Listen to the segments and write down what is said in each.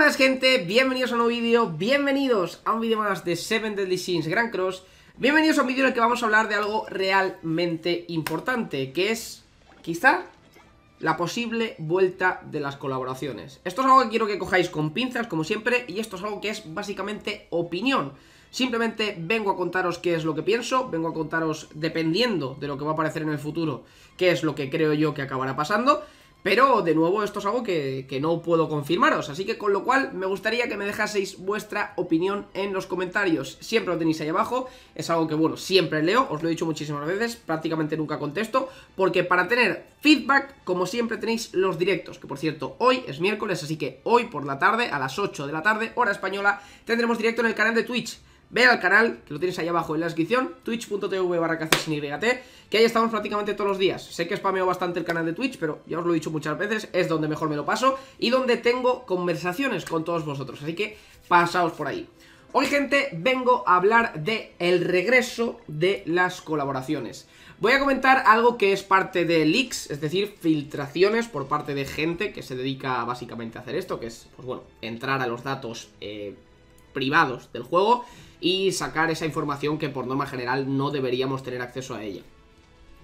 buenas gente, bienvenidos a un nuevo vídeo, bienvenidos a un vídeo más de Seven Deadly Sins Grand Cross. Bienvenidos a un vídeo en el que vamos a hablar de algo realmente importante, que es, quizá, la posible vuelta de las colaboraciones. Esto es algo que quiero que cojáis con pinzas, como siempre, y esto es algo que es básicamente opinión. Simplemente vengo a contaros qué es lo que pienso, vengo a contaros, dependiendo de lo que va a aparecer en el futuro, qué es lo que creo yo que acabará pasando pero, de nuevo, esto es algo que, no puedo confirmaros, así que con lo cual me gustaría que me dejaseis vuestra opinión en los comentarios. Siempre lo tenéis ahí abajo, es algo que, bueno, siempre leo, os lo he dicho muchísimas veces, prácticamente nunca contesto, porque para tener feedback, como siempre tenéis los directos, que por cierto, hoy es miércoles, así que hoy por la tarde, a las 8 de la tarde, hora española, tendremos directo en el canal de Twitch. Ve al canal, que lo tienes ahí abajo en la descripción, twitch.tv barra que ahí estamos prácticamente todos los días. Sé que spameo bastante el canal de Twitch, pero ya os lo he dicho muchas veces, es donde mejor me lo paso y donde tengo conversaciones con todos vosotros, así que pasaos por ahí. Hoy, gente, vengo a hablar de el regreso de las colaboraciones. Voy a comentar algo que es parte de leaks, es decir, filtraciones por parte de gente que se dedica básicamente a hacer esto, que es, pues bueno, entrar a los datos eh, privados del juego y sacar esa información que por norma general no deberíamos tener acceso a ella.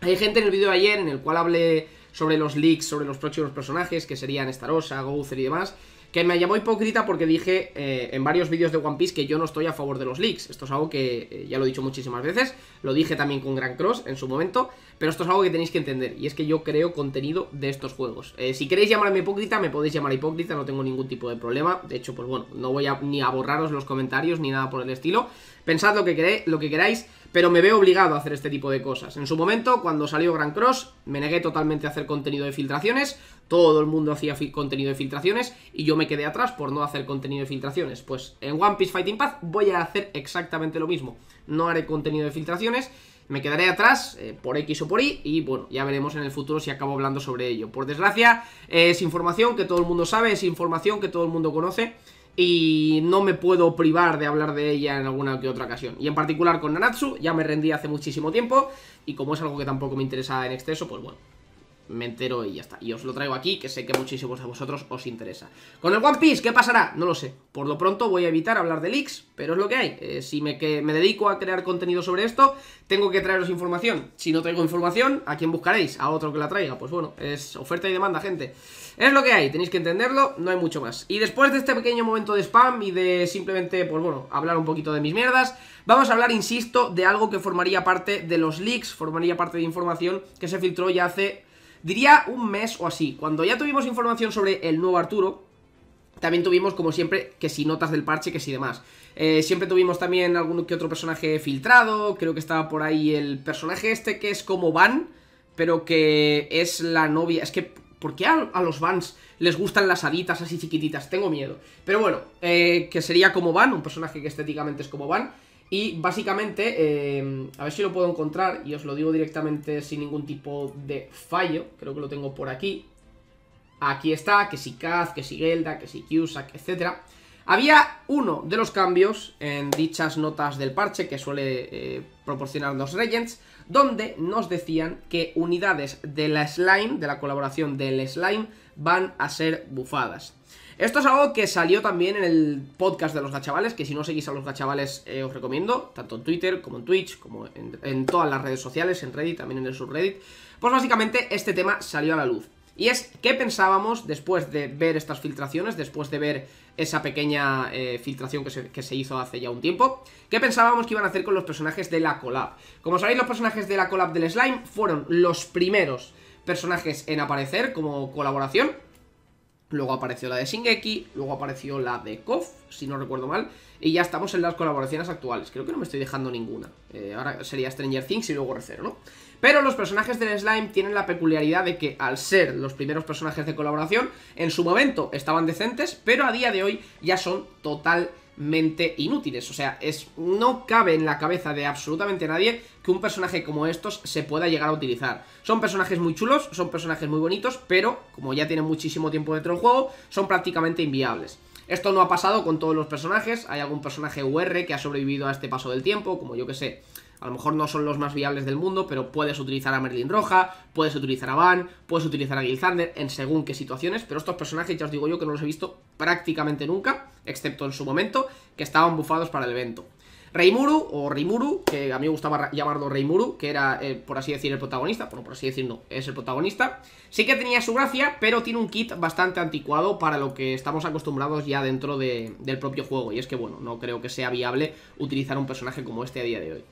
Hay gente en el vídeo de ayer en el cual hablé sobre los leaks, sobre los próximos personajes, que serían Starosa, Gouther y demás, que me llamó hipócrita porque dije eh, en varios vídeos de One Piece que yo no estoy a favor de los leaks. Esto es algo que eh, ya lo he dicho muchísimas veces, lo dije también con Grand Cross en su momento, pero esto es algo que tenéis que entender, y es que yo creo contenido de estos juegos. Eh, si queréis llamarme hipócrita, me podéis llamar hipócrita, no tengo ningún tipo de problema. De hecho, pues bueno, no voy a, ni a borraros los comentarios ni nada por el estilo. Pensad lo que, queréis, lo que queráis, pero me veo obligado a hacer este tipo de cosas. En su momento, cuando salió Grand Cross, me negué totalmente a hacer contenido de filtraciones, todo el mundo hacía contenido de filtraciones y yo me quedé atrás por no hacer contenido de filtraciones. Pues en One Piece Fighting Path voy a hacer exactamente lo mismo. No haré contenido de filtraciones me quedaré atrás eh, por X o por Y y bueno, ya veremos en el futuro si acabo hablando sobre ello. Por desgracia, es información que todo el mundo sabe, es información que todo el mundo conoce y no me puedo privar de hablar de ella en alguna que otra ocasión. Y en particular con Nanatsu, ya me rendí hace muchísimo tiempo y como es algo que tampoco me interesa en exceso, pues bueno, me entero y ya está. Y os lo traigo aquí, que sé que muchísimos de vosotros os interesa. Con el One Piece, ¿qué pasará? No lo sé. Por lo pronto voy a evitar hablar de leaks, pero es lo que hay. Eh, si me, que me dedico a crear contenido sobre esto, tengo que traeros información. Si no traigo información, ¿a quién buscaréis? ¿A otro que la traiga? Pues bueno, es oferta y demanda, gente. Es lo que hay, tenéis que entenderlo, no hay mucho más. Y después de este pequeño momento de spam y de simplemente, pues bueno, hablar un poquito de mis mierdas, vamos a hablar, insisto, de algo que formaría parte de los leaks, formaría parte de información que se filtró ya hace Diría un mes o así. Cuando ya tuvimos información sobre el nuevo Arturo, también tuvimos, como siempre, que si notas del parche, que si demás. Eh, siempre tuvimos también algún que otro personaje filtrado. Creo que estaba por ahí el personaje este que es como Van, pero que es la novia. Es que, ¿por qué a, los Vans les gustan las alitas así chiquititas? Tengo miedo. Pero bueno, eh, que sería como Van, un personaje que estéticamente es como Van. Y básicamente, eh, a ver si lo puedo encontrar y os lo digo directamente sin ningún tipo de fallo. Creo que lo tengo por aquí. Aquí está, que si Kaz, que si Gelda, que si Kyusak, etc. Había uno de los cambios en dichas notas del parche que suele eh, proporcionarnos Regents, donde nos decían que unidades de la Slime, de la colaboración del Slime, van a ser bufadas. Esto es algo que salió también en el podcast de los gachavales, que si no seguís a los gachavales eh, os recomiendo, tanto en Twitter como en Twitch, como en, todas las redes sociales, en Reddit, también en el subreddit. Pues básicamente este tema salió a la luz. Y es, ¿qué pensábamos después de ver estas filtraciones, después de ver esa pequeña eh, filtración que se, que se, hizo hace ya un tiempo? ¿Qué pensábamos que iban a hacer con los personajes de la collab? Como sabéis, los personajes de la collab del slime fueron los primeros personajes en aparecer como colaboración Luego apareció la de Shingeki, luego apareció la de KOF, si no recuerdo mal, y ya estamos en las colaboraciones actuales. Creo que no me estoy dejando ninguna. Eh, ahora sería Stranger Things y luego Recero, ¿no? Pero los personajes del Slime tienen la peculiaridad de que al ser los primeros personajes de colaboración, en su momento estaban decentes, pero a día de hoy ya son totalmente inútiles. O sea, es, no cabe en la cabeza de absolutamente nadie que un personaje como estos se pueda llegar a utilizar. Son personajes muy chulos, son personajes muy bonitos, pero como ya tienen muchísimo tiempo dentro del juego, son prácticamente inviables. Esto no ha pasado con todos los personajes, hay algún personaje UR que ha sobrevivido a este paso del tiempo, como yo que sé, A lo mejor no son los más viables del mundo, pero puedes utilizar a Merlin Roja, puedes utilizar a Van, puedes utilizar a Gilzander en según qué situaciones, pero estos personajes ya os digo yo que no los he visto prácticamente nunca, excepto en su momento, que estaban bufados para el evento. Reimuru, o Rimuru, que a mí me gustaba llamarlo Reimuru, que era, eh, por así decir, el protagonista, bueno, por así decir, no, es el protagonista, sí que tenía su gracia, pero tiene un kit bastante anticuado para lo que estamos acostumbrados ya dentro del propio juego, y es que, bueno, no creo que sea viable utilizar un personaje como este a día de hoy.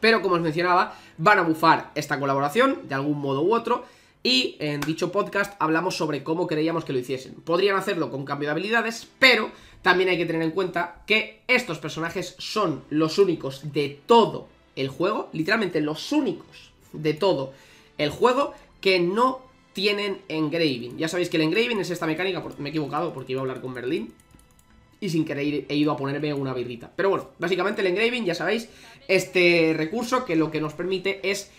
Pero, como os mencionaba, van a bufar esta colaboración, de algún modo u otro, y en dicho podcast hablamos sobre cómo creíamos que lo hiciesen. Podrían hacerlo con cambio de habilidades, pero también hay que tener en cuenta que estos personajes son los únicos de todo el juego, literalmente los únicos de todo el juego que no tienen engraving. Ya sabéis que el engraving es esta mecánica, me he equivocado porque iba a hablar con Berlín y sin querer he ido a ponerme una birrita. Pero bueno, básicamente el engraving, ya sabéis, este recurso que lo que nos permite es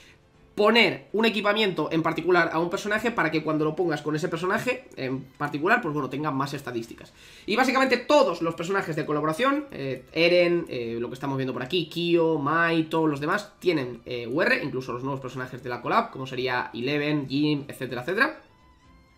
poner un equipamiento en particular a un personaje para que cuando lo pongas con ese personaje en particular, pues bueno, tenga más estadísticas. Y básicamente todos los personajes de colaboración, eh, Eren, eh, lo que estamos viendo por aquí, Kyo, Mai, todos los demás, tienen eh, UR, incluso los nuevos personajes de la collab, como sería Eleven, Jim, etcétera, etcétera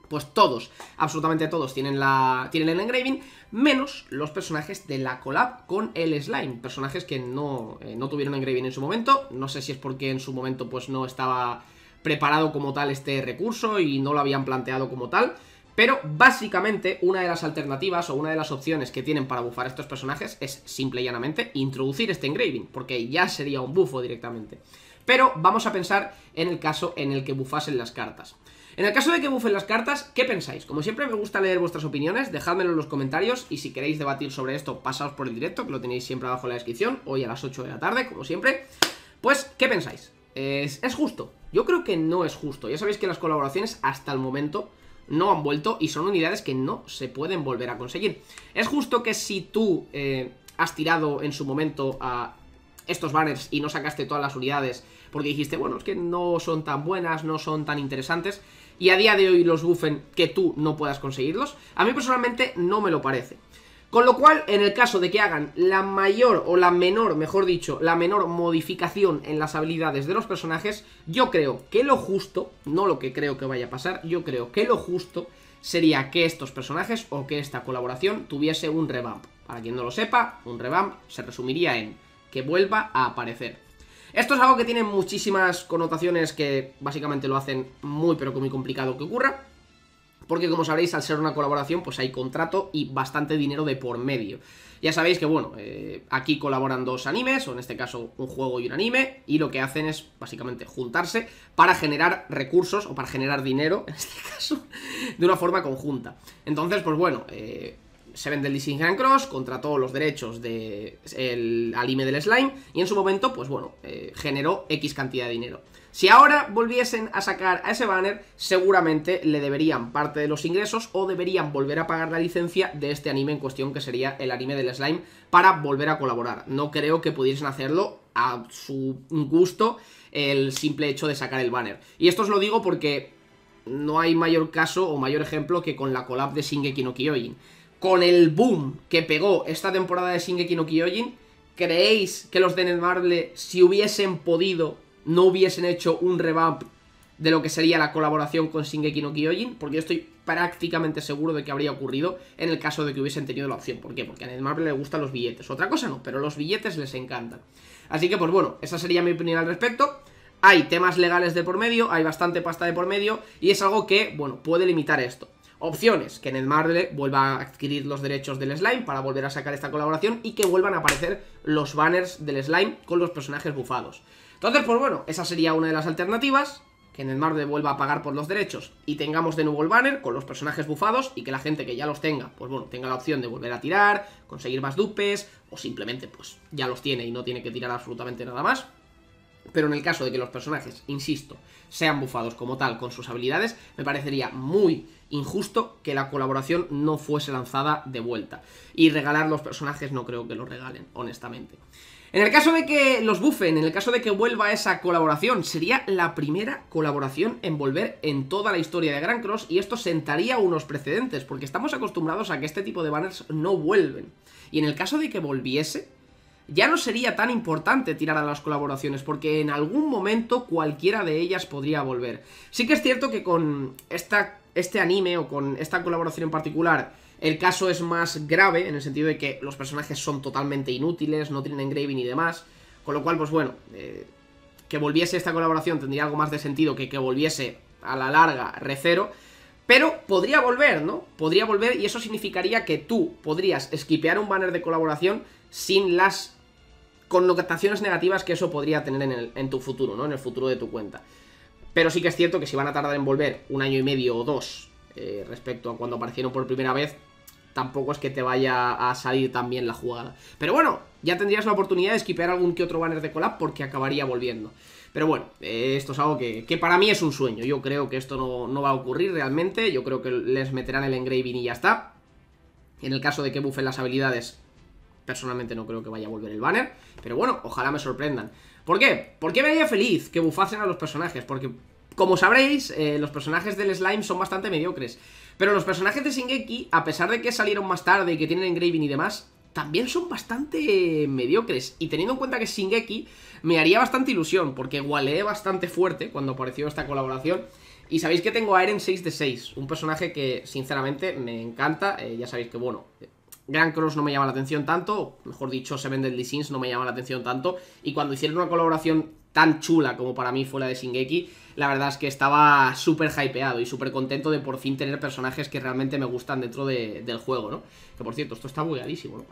pues todos, absolutamente todos tienen, la, tienen el engraving, menos los personajes de la collab con el slime, personajes que no, eh, no tuvieron engraving en su momento, no sé si es porque en su momento pues no estaba preparado como tal este recurso y no lo habían planteado como tal, pero básicamente una de las alternativas o una de las opciones que tienen para bufar estos personajes es simple y llanamente introducir este engraving, porque ya sería un bufo directamente. Pero vamos a pensar en el caso en el que bufasen las cartas. En el caso de que bufen las cartas, ¿qué pensáis? Como siempre me gusta leer vuestras opiniones, dejádmelo en los comentarios y si queréis debatir sobre esto, pasaos por el directo, que lo tenéis siempre abajo en la descripción, hoy a las 8 de la tarde, como siempre. Pues, ¿qué pensáis? ¿Es, ¿Es justo? Yo creo que no es justo. Ya sabéis que las colaboraciones hasta el momento no han vuelto y son unidades que no se pueden volver a conseguir. Es justo que si tú eh, has tirado en su momento a estos banners y no sacaste todas las unidades porque dijiste, bueno, es que no son tan buenas, no son tan interesantes, y a día de hoy los buffen que tú no puedas conseguirlos, a mí personalmente no me lo parece. Con lo cual, en el caso de que hagan la mayor o la menor, mejor dicho, la menor modificación en las habilidades de los personajes, yo creo que lo justo, no lo que creo que vaya a pasar, yo creo que lo justo sería que estos personajes o que esta colaboración tuviese un revamp. Para quien no lo sepa, un revamp se resumiría en que vuelva a aparecer. Esto es algo que tiene muchísimas connotaciones que básicamente lo hacen muy pero muy complicado que ocurra. Porque como sabréis, al ser una colaboración, pues hay contrato y bastante dinero de por medio. Ya sabéis que, bueno, eh, aquí colaboran dos animes, o en este caso un juego y un anime, y lo que hacen es básicamente juntarse para generar recursos, o para generar dinero, en este caso, de una forma conjunta. Entonces, pues bueno, eh, se vende el Grand Cross, contrató los derechos del anime del slime y en su momento, pues bueno, eh, generó X cantidad de dinero. Si ahora volviesen a sacar a ese banner, seguramente le deberían parte de los ingresos o deberían volver a pagar la licencia de este anime en cuestión, que sería el anime del slime, para volver a colaborar. No creo que pudiesen hacerlo a su gusto el simple hecho de sacar el banner. Y esto os lo digo porque no hay mayor caso o mayor ejemplo que con la collab de Shingeki no Kyojin con el boom que pegó esta temporada de Shingeki no Kyojin, ¿creéis que los de Netmarble, si hubiesen podido, no hubiesen hecho un revamp de lo que sería la colaboración con Shingeki no Kyojin? Porque yo estoy prácticamente seguro de que habría ocurrido en el caso de que hubiesen tenido la opción. ¿Por qué? Porque a Netmarble le gustan los billetes. Otra cosa no, pero los billetes les encantan. Así que, pues bueno, esa sería mi opinión al respecto. Hay temas legales de por medio, hay bastante pasta de por medio, y es algo que, bueno, puede limitar esto. Opciones, que Netmarble vuelva a adquirir los derechos del slime para volver a sacar esta colaboración y que vuelvan a aparecer los banners del slime con los personajes bufados. Entonces, pues bueno, esa sería una de las alternativas, que Netmarble vuelva a pagar por los derechos y tengamos de nuevo el banner con los personajes bufados y que la gente que ya los tenga, pues bueno, tenga la opción de volver a tirar, conseguir más dupes o simplemente pues ya los tiene y no tiene que tirar absolutamente nada más. Pero en el caso de que los personajes, insisto, sean bufados como tal con sus habilidades, me parecería muy injusto que la colaboración no fuese lanzada de vuelta. Y regalar los personajes no creo que los regalen, honestamente. En el caso de que los bufen, en el caso de que vuelva esa colaboración, sería la primera colaboración en volver en toda la historia de Grand Cross y esto sentaría unos precedentes, porque estamos acostumbrados a que este tipo de banners no vuelven. Y en el caso de que volviese, ya no sería tan importante tirar a las colaboraciones, porque en algún momento cualquiera de ellas podría volver. Sí que es cierto que con esta, este anime o con esta colaboración en particular, el caso es más grave, en el sentido de que los personajes son totalmente inútiles, no tienen engraving y demás, con lo cual, pues bueno, eh, que volviese esta colaboración tendría algo más de sentido que que volviese a la larga Recero, pero podría volver, ¿no? Podría volver y eso significaría que tú podrías esquipear un banner de colaboración sin las connotaciones negativas que eso podría tener en, tu futuro, ¿no? En el futuro de tu cuenta. Pero sí que es cierto que si van a tardar en volver un año y medio o dos eh, respecto a cuando aparecieron por primera vez, tampoco es que te vaya a salir tan bien la jugada. Pero bueno, ya tendrías la oportunidad de esquipear algún que otro banner de collab porque acabaría volviendo. Pero bueno, eh, esto es algo que, para mí es un sueño. Yo creo que esto no, no, va a ocurrir realmente. Yo creo que les meterán el engraving y ya está. En el caso de que buffen las habilidades, personalmente no creo que vaya a volver el banner. Pero bueno, ojalá me sorprendan. ¿Por qué? ¿Por qué me haría feliz que bufasen a los personajes? Porque, como sabréis, eh, los personajes del slime son bastante mediocres. Pero los personajes de Shingeki, a pesar de que salieron más tarde y que tienen engraving y demás, también son bastante mediocres. Y teniendo en cuenta que Shingeki me haría bastante ilusión, porque gualeé bastante fuerte cuando apareció esta colaboración. Y sabéis que tengo a Eren 6 de 6, un personaje que sinceramente me encanta. Eh, ya sabéis que, bueno, Grand Cross no me llama la atención tanto, mejor dicho, Seven Deadly Sins no me llama la atención tanto. Y cuando hicieron una colaboración tan chula como para mí fue la de Shingeki, la verdad es que estaba súper hypeado y súper contento de por fin tener personajes que realmente me gustan dentro del juego, ¿no? Que por cierto, esto está bugueadísimo, ¿no?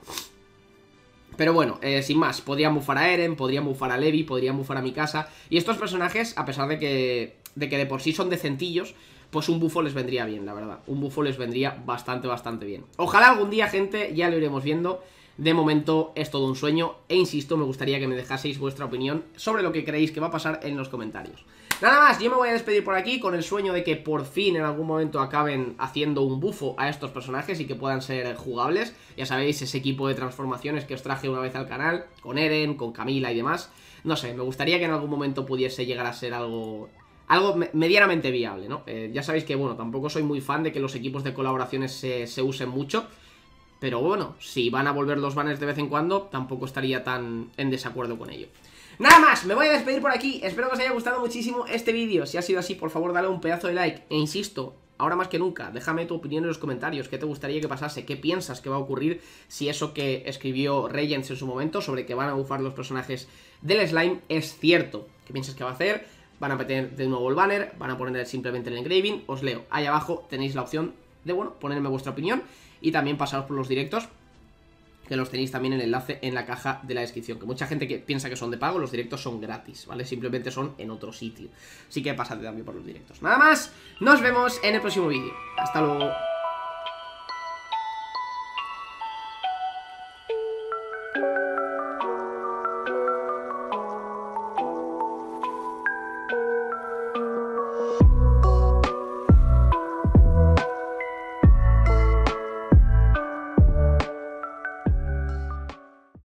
Pero bueno, eh, sin más, podría bufar a Eren, podría bufar a Levi, podría bufar a mi casa. Y estos personajes, a pesar de que, de que de por sí son decentillos, pues un bufo les vendría bien, la verdad. Un bufo les vendría bastante, bastante bien. Ojalá algún día, gente, ya lo iremos viendo. De momento es todo un sueño e insisto, me gustaría que me dejaseis vuestra opinión sobre lo que creéis que va a pasar en los comentarios. Nada más, yo me voy a despedir por aquí con el sueño de que por fin en algún momento acaben haciendo un bufo a estos personajes y que puedan ser jugables. Ya sabéis, ese equipo de transformaciones que os traje una vez al canal, con Eren, con Camila y demás. No sé, me gustaría que en algún momento pudiese llegar a ser algo algo medianamente viable, ¿no? Eh, ya sabéis que, bueno, tampoco soy muy fan de que los equipos de colaboraciones se, se, usen mucho, pero bueno, si van a volver los banners de vez en cuando, tampoco estaría tan en desacuerdo con ello. Nada más, me voy a despedir por aquí, espero que os haya gustado muchísimo este vídeo, si ha sido así, por favor dale un pedazo de like, e insisto, ahora más que nunca, déjame tu opinión en los comentarios, qué te gustaría que pasase, qué piensas que va a ocurrir si eso que escribió Regents en su momento sobre que van a bufar los personajes del slime es cierto, qué piensas que va a hacer, van a meter de nuevo el banner, van a poner simplemente el engraving, os leo, ahí abajo tenéis la opción de, bueno, ponerme vuestra opinión y también pasaros por los directos que los tenéis también en el enlace en la caja de la descripción. Que mucha gente que piensa que son de pago, los directos son gratis, ¿vale? Simplemente son en otro sitio. Así que pasad también por los directos. Nada más, nos vemos en el próximo vídeo. Hasta luego.